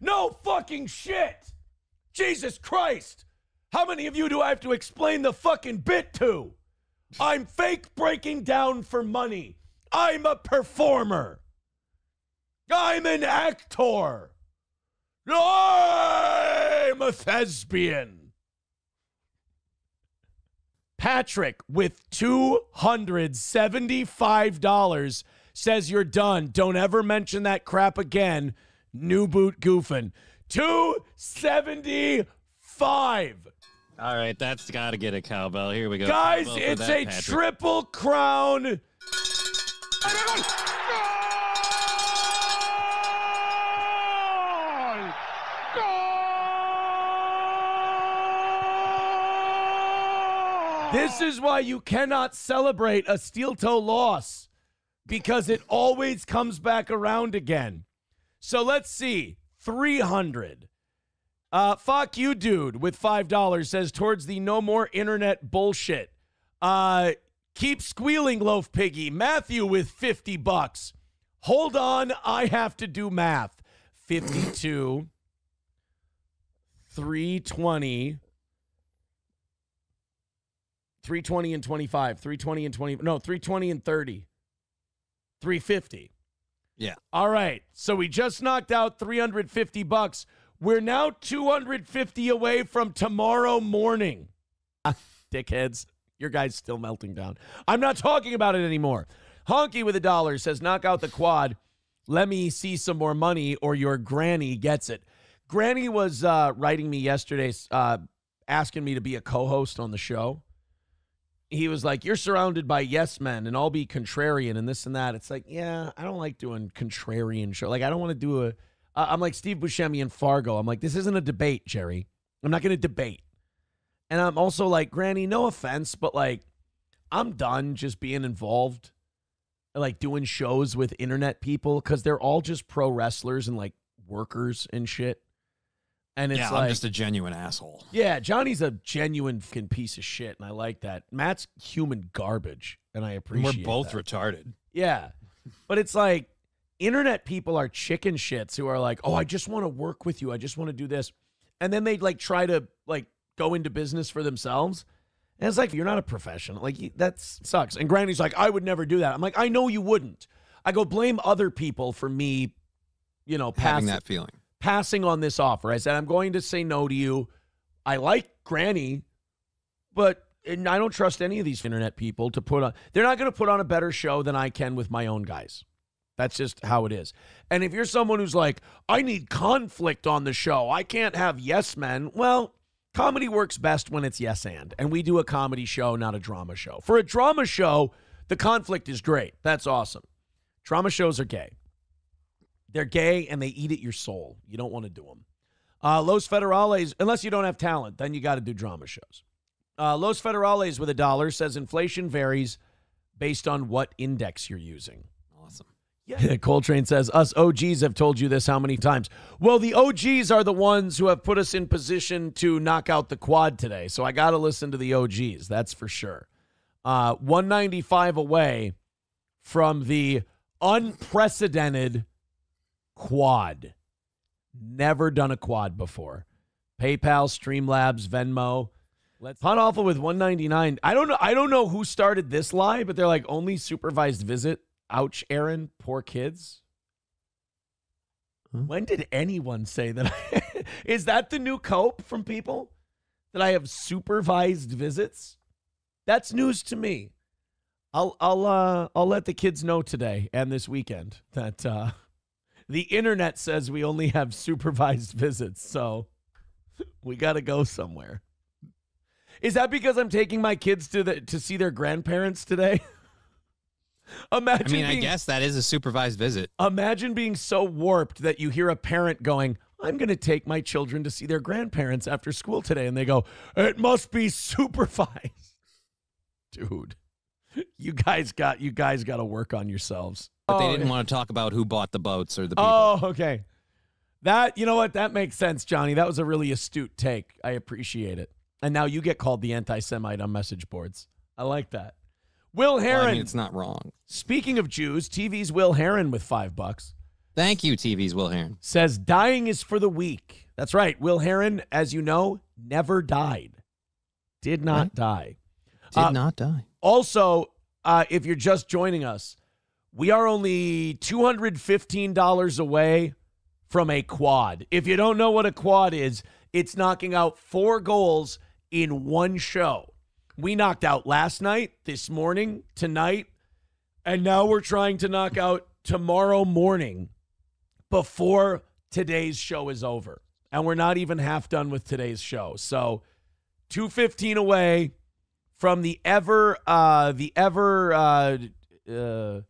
No fucking shit. Jesus Christ. How many of you do I have to explain the fucking bit to? I'm fake breaking down for money. I'm a performer. I'm an actor. I'm a thespian. Patrick with $275 says you're done. Don't ever mention that crap again. New boot goofing. 275. All right, that's got to get a cowbell. Here we go. Guys, Cowbell it's that, a Patrick. triple crown. This is why you cannot celebrate a steel toe loss because it always comes back around again. So let's see. 300. Uh, fuck you, dude, with $5 says towards the no more internet bullshit. Uh, keep squealing, Loaf Piggy. Matthew with 50 bucks. Hold on, I have to do math. 52, 320, 320 and 25, 320 and 20, no, 320 and 30, 350. Yeah. All right. So we just knocked out 350 bucks. We're now 250 away from tomorrow morning. Dickheads, your guy's still melting down. I'm not talking about it anymore. Honky with a dollar says, knock out the quad. Let me see some more money or your granny gets it. Granny was uh, writing me yesterday, uh, asking me to be a co host on the show. He was like, You're surrounded by yes men and I'll be contrarian and this and that. It's like, yeah, I don't like doing contrarian show. Like, I don't want to do a. I'm like Steve Buscemi and Fargo. I'm like, this isn't a debate, Jerry. I'm not going to debate. And I'm also like, Granny, no offense, but like, I'm done just being involved, like doing shows with internet people because they're all just pro wrestlers and like workers and shit. And it's yeah, like, I'm just a genuine asshole. yeah, Johnny's a genuine fucking piece of shit, and I like that. Matt's human garbage, and I And appreciate. We're both that. retarded. Yeah. But it's like internet people are chicken shits who are like, "Oh, I just want to work with you. I just want to do this." And then they like try to like go into business for themselves. And it's like, you're not a professional. Like that sucks. And Granny's like, "I would never do that." I'm like, "I know you wouldn't." I go blame other people for me, you know, Having passing that feeling. Passing on this offer. I said, I'm going to say no to you. I like Granny, but I don't trust any of these internet people to put on. They're not going to put on a better show than I can with my own guys. That's just how it is. And if you're someone who's like, I need conflict on the show, I can't have yes men. Well, comedy works best when it's yes and. And we do a comedy show, not a drama show. For a drama show, the conflict is great. That's awesome. Drama shows are gay. They're gay and they eat at your soul. You don't want to do them. Uh, Los Federales, unless you don't have talent, then you got to do drama shows. Uh, Los Federales with a dollar says inflation varies based on what index you're using. Awesome. Yeah. Coltrane says, Us OGs have told you this how many times? Well, the OGs are the ones who have put us in position to knock out the quad today. So I got to listen to the OGs. That's for sure. Uh, 195 away from the unprecedented quad. Never done a quad before. PayPal, Streamlabs, Venmo. Let's Hot Awful with 199. I don't know. I don't know who started this lie, but they're like only supervised visit. Ouch, Aaron. Poor kids. When did anyone say that? I, is that the new cope from people that I have supervised visits? That's news to me. I'll I'll uh, I'll let the kids know today and this weekend that uh, the internet says we only have supervised visits, so we got to go somewhere. Is that because I'm taking my kids to the to see their grandparents today? Imagine I mean, I guess that is a supervised visit. Imagine being so warped that you hear a parent going, I'm going to take my children to see their grandparents after school today. And they go, It must be supervised. Dude, you guys got you guys got to work on yourselves. But they Oh, didn't want to talk about who bought the boats or the people. Oh, okay. That you know what? That makes sense, Johnny. That was a really astute take. I appreciate it. And now you get called the anti-Semite on message boards. I like that. Will Well, Herren. I mean, it's not wrong. Speaking of Jews, TV's Wil Herren with five bucks Thank you, TV's Wil Herren. says dying is for the weak. That's right. Wil Herren, as you know, never died. Did not Right. die. Did Uh, not die. Also, uh, if you're just joining us, we are only $215 away from a quad. If you don't know what a quad is, it's knocking out four goals in one show. We knocked out last night, this morning, tonight, and now we're trying to knock out tomorrow morning before today's show is over. And we're not even half done with today's show. So 215 away from the ever uh the ever uh uh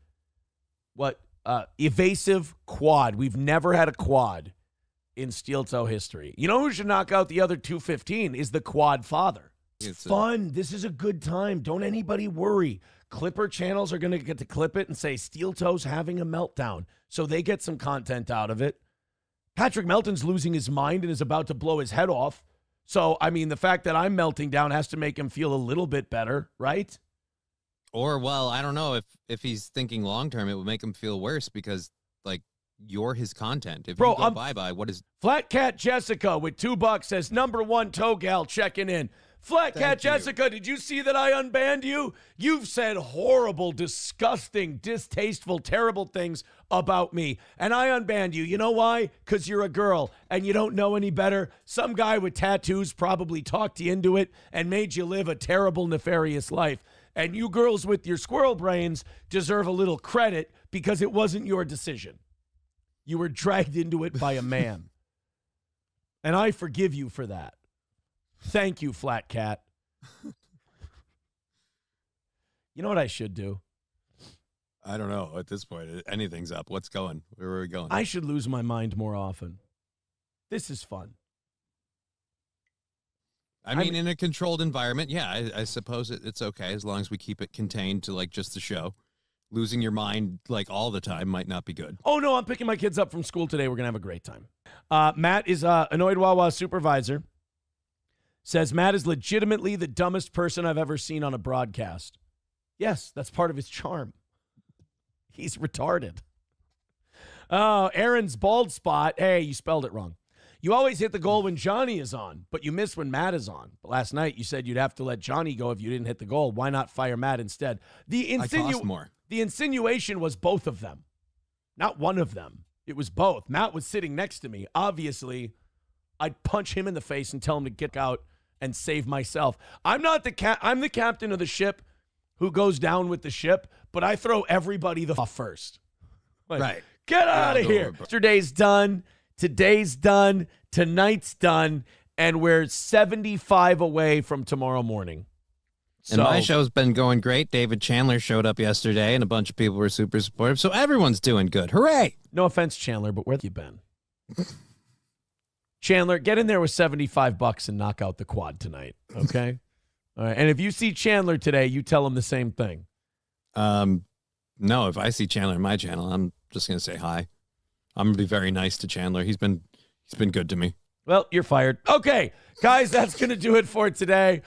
what uh evasive quad. We've never had a quad in steel toe history. You know who should knock out the other 215 is the quad father. It's It's fun. this is a good time. Don't anybody worry. Clipper channels are going to get to clip it and say Steel Toe's having a meltdown. So they get some content out of it. Patrick Melton's losing his mind and is about to blow his head off. So, I mean, the fact that I'm melting down has to make him feel a little bit better, right? Or well, I don't know if if he's thinking long term, it would make him feel worse because like you're his content. If Bro, you go I'm- bye bye, what is Flat Cat Jessica with two bucks says number one toe gal checking in. Flat Cat you. Jessica, did you see that I unbanned you? You've said horrible, disgusting, distasteful, terrible things about me, and I unbanned you. You know why? Because you're a girl and you don't know any better. Some guy with tattoos probably talked you into it and made you live a terrible, nefarious life. And you girls with your squirrel brains deserve a little credit because it wasn't your decision. You were dragged into it by a man. And I forgive you for that. Thank you, Flat Cat. you know what I should do? I don't know at this point. Uh, anything's up. What's going? Where are we going? I should lose my mind more often. This is fun. I mean, I'm- in a controlled environment, yeah, I, I suppose it, it's okay as long as we keep it contained to like just the show. Losing your mind like all the time might not be good. Oh, no, I'm picking my kids up from school today. We're going to have a great time. Uh, Matt is uh, Annoyed Wawa supervisor. Says Matt is legitimately the dumbest person I've ever seen on a broadcast. Yes, that's part of his charm. He's retarded. Oh, Aaron's bald spot. Hey, you spelled it wrong. You always hit the goal when Johnny is on, but you miss when Matt is on. But last night you said you'd have to let Johnny go if you didn't hit the goal. Why not fire Matt instead? The insinu- more. the insinuation was both of them, not one of them. It was both. Matt was sitting next to me. Obviously, I'd punch him in the face and tell him to get out and save myself. I'm not the cap. I'm the captain of the ship who goes down with the ship, but I throw everybody the f- first. Like, Right. Get out of here. over. Yesterday's done. Today's done. Tonight's done. And we're 75 away from tomorrow morning. And my show's been going great. David Chandler showed up yesterday, and a bunch of people were super supportive. So everyone's doing good. Hooray! No offense, Chandler, but where have you been? Chandler, get in there with 75 bucks and knock out the quad tonight. Okay? All right. And if you see Chandler today, you tell him the same thing. Um, no, if I see Chandler in my channel, I'm just gonna say hi. I'm gonna be very nice to Chandler. He's been he's been good to me. Well, you're fired. Okay, guys, that's to do it for today.